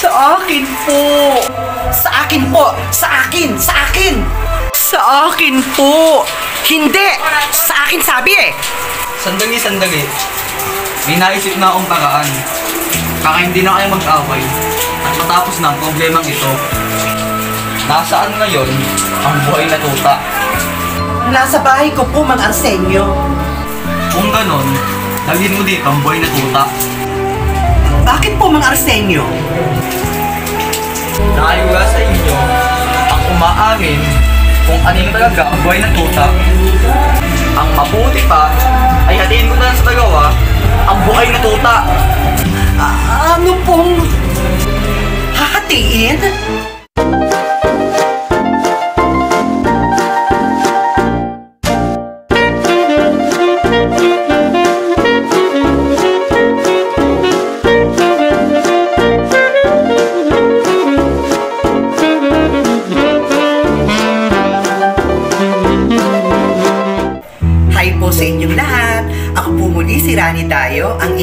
Sa akin po. Sa akin po. Sa akin. Sa akin. Sa akin po. Hindi. Sa akin sabi eh. Sandali, sandali. May naisip na akong paraan. Para hindi na kayo mag-away at matapos na ang problemang ito. Nasaan ngayon ang buhay na tuta? Nasa bahay ko po, Mang Arsenio. Kung ganon, dalhin mo dito ang buhay na tuta. Bakit po, Mang Arsenio? Nakayuga sa inyo ang umaamin kung ano yung talaga ang buhay na tuta. Ang mabuti pa ay hatiin ko na sa dalawa ang buhay na tuta.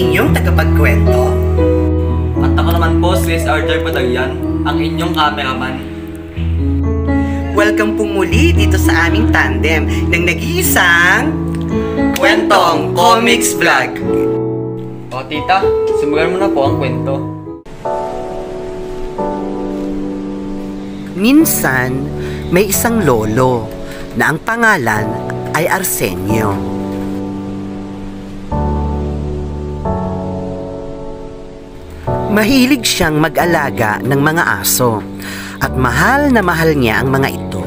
Inyong tagapagkwento. At ako naman po si Arthur Badagyan, ang inyong cameraman. Welcome po muli dito sa aming tandem ng nag-iisang Kwentong Comics Vlog. O tita, simulan mo na po ang kwento. Minsan, may isang lolo na ang pangalan ay Arsenio. Mahilig siyang mag-alaga ng mga aso at mahal na mahal niya ang mga ito.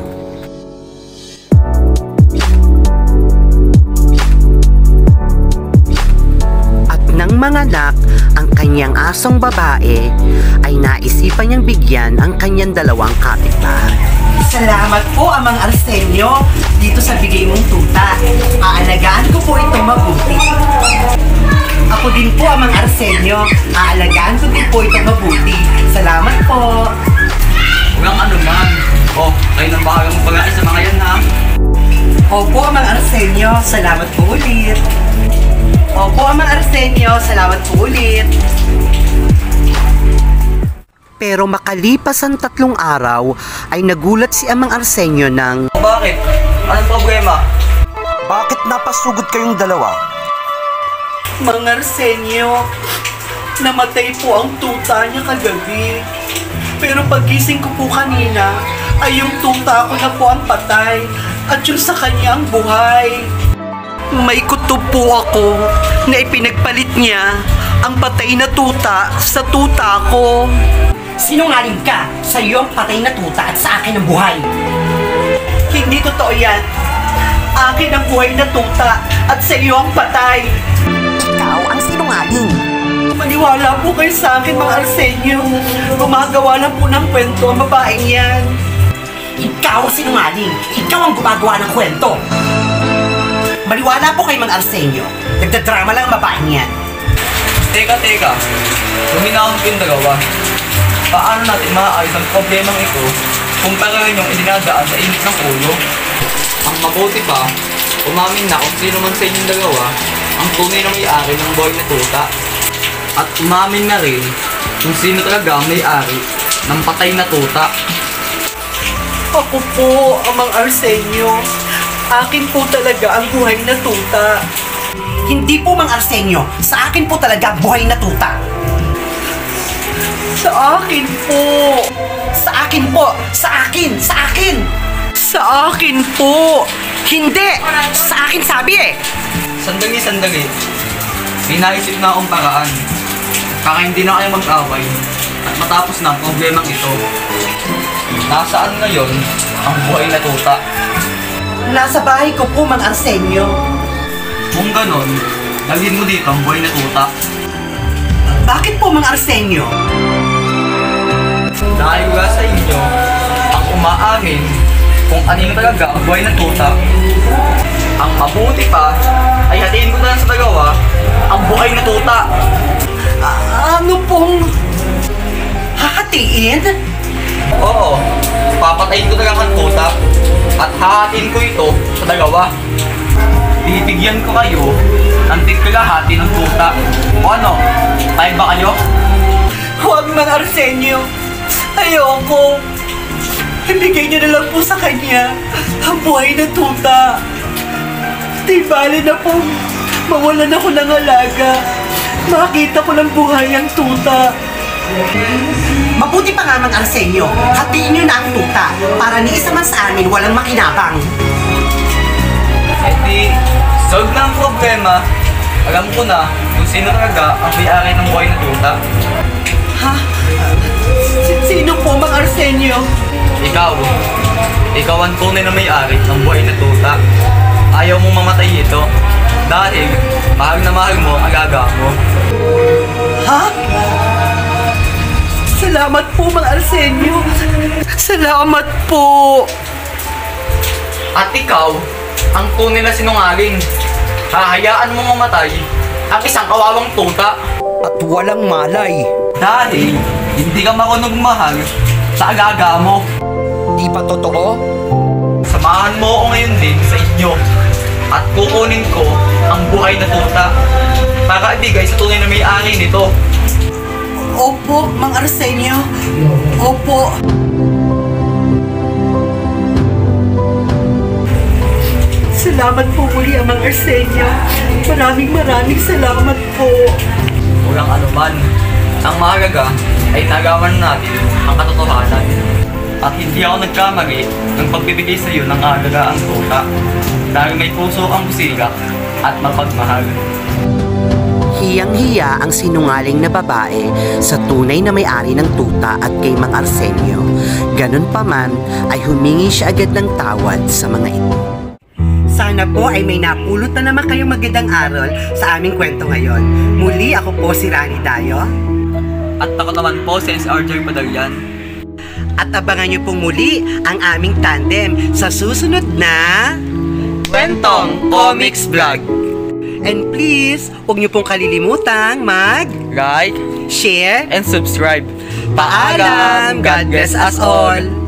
At nang manganak ang kanyang asong babae, ay naisipan niyang bigyan ang kanyang dalawang kapitbahay. Salamat po, Amang Arsenio, dito sa bigay mong tuta. Aalagaan ko po ito mabuti. Ako din po, Amang Arsenio. Aalagaan ko din po ito mabuti. Salamat po. Walang ano man. O, kayo nang bahala mo pag sa mga yan ha. Opo, Amang Arsenio. Salamat po ulit. Opo, Amang Arsenio. Salamat po ulit. Pero makalipas ang tatlong araw, ay nagulat si Amang Arsenio ng bakit? Anong problema? Bakit napasugod kayong dalawa? Mang Arsenio, namatay po ang tuta niya kagabi. Pero pagising ko po kanina, ay yung tuta ko na po ang patay at yung sa kanya ang buhay. May kutob po ako na ipinagpalit niya ang patay na tuta sa tuta ko. Sinungaling ka! Sa iyo ang patay na tuta at sa akin ang buhay. Hindi totoo yan. Akin ang buhay na tuta at sa iyo ang patay. Ikaw ang sinungaling. Maniwala po kayo sa akin, mga Arsenio. Gumagawa lang po ng kwento ang babaeng yan. Ikaw ang sinungaling. Ikaw ang gumagawa ng kwento. Maniwala po kayo, mga Arsenio. Nagdadrama lang ang babaeng yan. Teka, teka. Luminawin ko yung dalawa. Paano natin maaayos ang problemang ito kung pareho yung idinadaan sa init ng ulo? Ang mabuti pa, umamin na kung sino man sa inyong dalawa ang tunay na may-ari ng boy na tuta. At umamin na rin kung sino talaga ang may-ari ng patay na tuta. Ako po, amang Arsenio. Akin po talaga ang buhay na tuta. Hindi po, Mang Arsenio. Sa akin po talaga buhay na tuta. Sa akin po. Sa akin po. Sa akin. Sa akin. Sa akin po. Hindi. Sa akin sabi eh. Sandali, sandali. May naisip na akong paraan. Para hindi na kayo mag-away at matapos na ang problemang ito. Nasaan ngayon ang buhay na tuta? Nasa bahay ko po, Mang Arsenio. Kung ganon, dalhin mo dito ang buhay na tuta. Bakit po, Mang Arsenio? Nakayuga sa inyo ang umaamin kung yung talaga ang buhay na tuta. Ang mabuti pa hatiin ko na lang sa dalawa ang buhay na tuta. Ah, ano pong... Hahatiin? Oo, papatayin ko na lang ang tuta at hahatiin ko ito sa dalawa. Bibigyan ko kayo ng tigkalahati ng tuta. O ano, tayo ba kayo? Huwag Mang Arsenio. Ayoko. Ibigay niyo na lang po sa kanya ang buhay na tuta. Di bali na po mawalan ako ng alaga. Makita ko ng buhay ang tuta. Mabuti pa nga Mang Arsenio, hatiin niyo na ang tuta para ni isa man sa amin walang makinabang. Eh di, solve na ang problema. Alam ko na kung sino talaga ang may-ari ng buhay na tuta. Ha? S- Sino po, Mang Arsenio? Ikaw, ikaw ang tunay na may-ari ng buhay na tuta. Ayaw mong mamatay ito dahil mahal na mahal mo ang alaga mo. Ha? Salamat po, Mang Arsenio. Salamat po. At ikaw, ang tunay na sinungaling. Hahayaan mo mamatay ang isang kawawang tuta At walang malay. dahil hindi ka marunong mahal sa alaga mo. Di pa totoo? Samahan mo ako ngayon din sa inyo at kukunin ko ang buhay na tuta para ibigay sa tunay na may-ari nito. Opo, Mang Arsenio. Opo. Salamat po muli, Mang Arsenio. Maraming maraming salamat po. Walang anuman. Ang mahalaga ay nagawan natin ang katotohanan. At hindi ako nagkamali ng pagbibigay sa iyo ng alagaang tuta dahil may puso ang busika at mapagmahal. Hiyang-hiya ang sinungaling na babae sa tunay na may-ari ng tuta at kay Mang Arsenio. Ganun pa man ay humingi siya agad ng tawad sa mga ito. Sana po ay may napulot na naman kayong magandang aral sa aming kwento ngayon. Muli ako po si Rani Dayo At ako naman po si SRJ Padalyan. At abangan niyo pong muli ang aming tandem sa susunod na... Kwentong Comics Vlog. And please, huwag niyo pong kalilimutang mag... Like share and subscribe. Paalam! God bless us all!